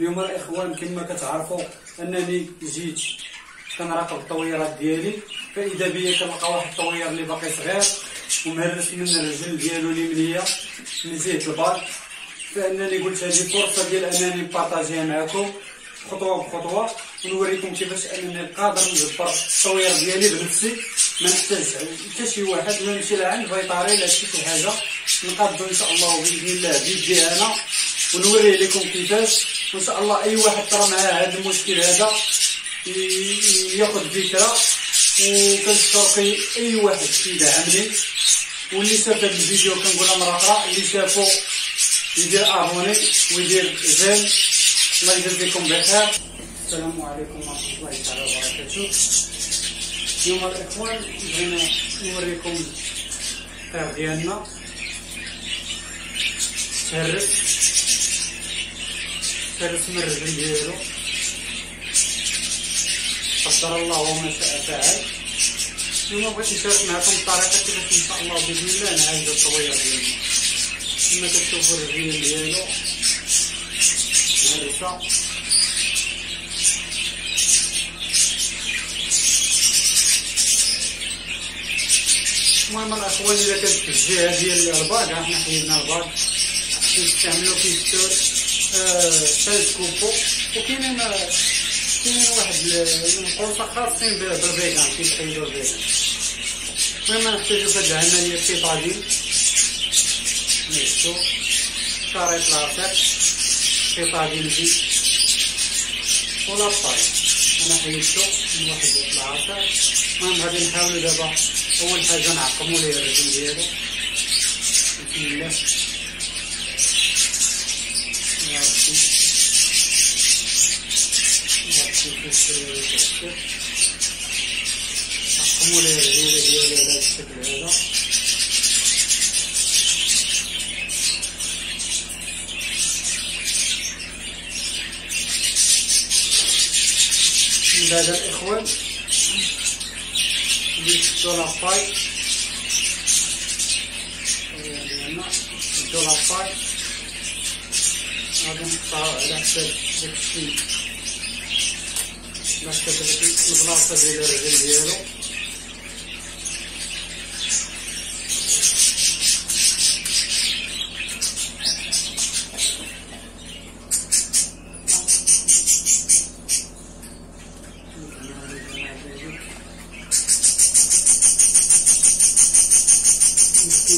اليوم الاخوان كما كتعرفوا أنني جيت كنراقب الطويرات ديالي. فإذا بيا كنلقى واحد الطوير اللي باقي صغير ومهرس من الرجل ديالو اليمنيه من جهه البار. فأنني قلت هذه فرصة ديال أنني نبارطاجيها معكم خطوة بخطوة ونوريكم كيفاش أنني قادر نجبر الطوير ديالي بنفسي. ما نحتاجش حتى شي واحد ولا نمشي لعند فيطاري ولا شي حاجة. نقادو إن شاء الله بإذن الله بيدي أنا ونوريه لكم كيفاش وان شاء الله أي واحد طرا معاه هذا المشكل هذا. يأخذ فكرة وكنشكر أي واحد كيدعمني واللي شاف هذا الفيديو كنقولها مرة أخرى اللي شافو يدير ابوني ويدير جيم الله يجزيكم بخير. السلام عليكم ورحمة الله تعالى وبركاته. اليوم الإخوان بغينا نوريكم الطير ديالنا تهرس من الرجل. ديالو قدر الله وما شاء فعل. اليوم بغيت نشارك معكم الطريقة كيفاش إن شاء الله بإذن الله نعالجو التطوير ديالنا كما كتشوفوا الرجلين ديالو هرسه المهم الأخوان إذا كانت الجهة ديال الباك إحنا حيدنا الباك كنستعملو كيستور تلسكوبو وكاينين كاينين واحد القرصه خاصين بالفيغان كيتحيدو الفيغان المهم نحتاجو في هاد العملية سيطادين نيشتو شريط لاصق سيطادين دي. ولا طاي أنا حيدتو من واحد العصا المهم غادي نحاولو دابا. أول حاجة نعقمو ليه الرجل ديالو. بسم الله يا ربي نعقمو ليه الرجل ديالو على الشكل هذا من بعد الاخوان ندو لاباي ديالنا ندو لاباي غادي نقطعو على حساب داكشي على حساب داك البلاصه ديال الرجل ديالو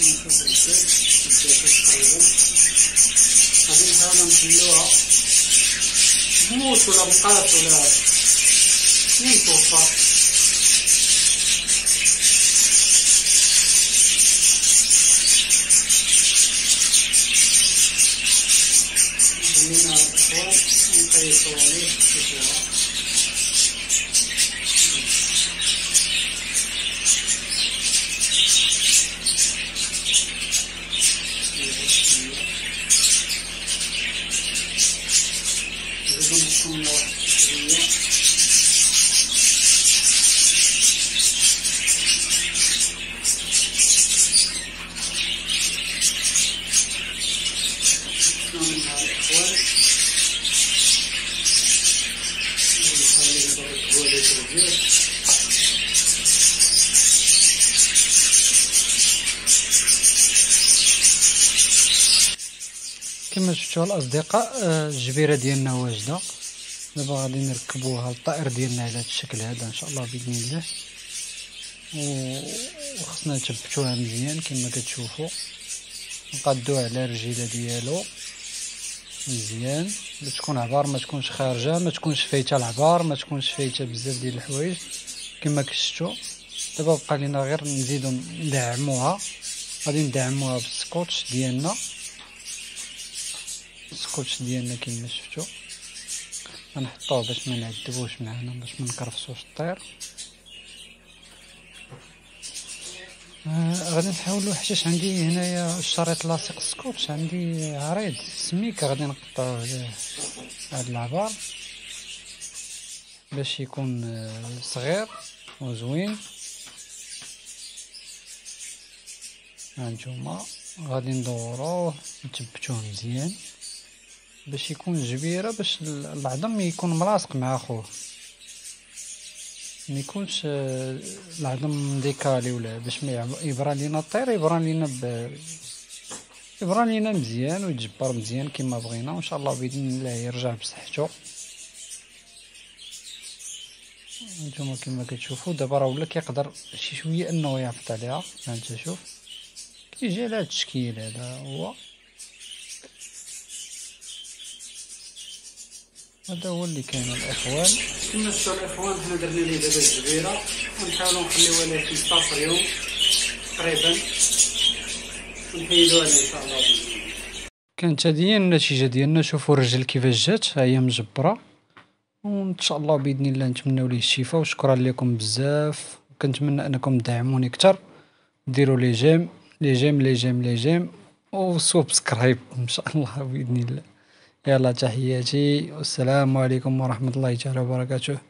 نشوف الزيت الزيت تقريبا غادي نحاولو نحلوها من توفر كما شفتوا الأصدقاء آه، الجبيرة ديالنا واجدة. دابا غادي نركبوها الطائر ديالنا على هذا الشكل هذا إن شاء الله بإذن الله. وخصنا نثبتوها مزيان كما كتشوفوا. نقادوه على الرجيلة ديالو مزيان. تكون عبار ما تكونش خارجة ما تكونش فايتة العبار ما تكونش فايتة بزاف ديال الحوايج كما كشفتوا دابا بقى لينا غير نزيدو ندعموها. غادي ندعموها بالسكوتش ديالنا. السكوتش ديالنا كما شفتوا غنحطوه باش ما نعذبوش معنا باش ما نكرفسوش الطير. آه غادي نحاولوا حيتاش عندي هنايا الشريط لاصق سكوتش عندي عريض سميك غادي نقطعوه هاد العبار باش يكون آه، صغير وزوين. هانتوما غادي ندوروه نثبتوه مزيان. باش يكون جبيره باش العظم يكون ملاصق مع خوه ما يكونش آه، العظم ديكالي ولا باش ما يبرى لينا الطير يبرى لينا ب يبرى لينا مزيان ويتجبر مزيان كما بغينا وإن شاء الله بإذن الله يرجع بصحته. نتوما كما كتشوفوا دابا راه ولا كيقدر شي شوية إنه يعفط عليها. ها أنت شوف. كيجي على هاد التشكيل هذا هو هذا هو اللي كاين الإخوان. كما شفتوا الاخوان حنا درنا ليه دابا الجبيره ونحاولوا نخليوها ليه 15 يوم تقريبا ونحيدوها عليه إن شاء الله. كانت هذه هي النتيجه ديالنا شوفوا الرجل كيفاش جات ها هي مجبرة. وإن شاء الله بإذن الله نتمنوا ليه الشفاء. وشكرا لكم بزاف. كنتمنى أنكم تدعموني أكثر ديروا les j'aime les j'aime les j'aime les j'aime. و subscribe إن شاء الله بإذن الله. يلا تحياتي والسلام عليكم ورحمة الله تعالى وبركاته.